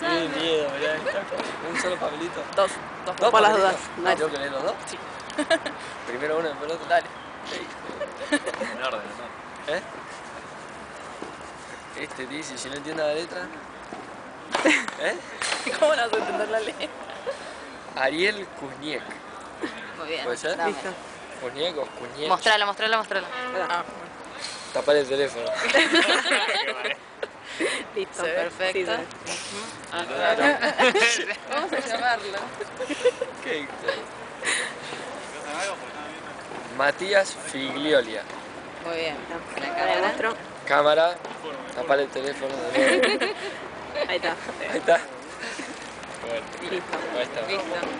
Qué miedo, mirá. Un solo papelito. Dos. Dos, ¿Dos por las dudas. Ah. ¿Tengo que leer los dos? Sí. Primero uno, después el otro. Dale. En orden, ¿no? ¿Eh? Este dice, si no entiendo la letra. ¿Eh? ¿Cómo no vas a entender la ley? Ariel Kuzniek. Muy bien. ¿Puede ser? Dame. Listo. Kuzniek o Kuzniek. Mostrala, mostrala, mostrala. Ah, Tapar el teléfono. Listo. Se. Sí, ah, claro. Vamos a llamarla. ¿Qué? Matías Figliolia. Muy bien. La cámara. Cámara. Tapar el teléfono. Ahí está. Ahí está. Bueno, Listo. ahí está. Listo.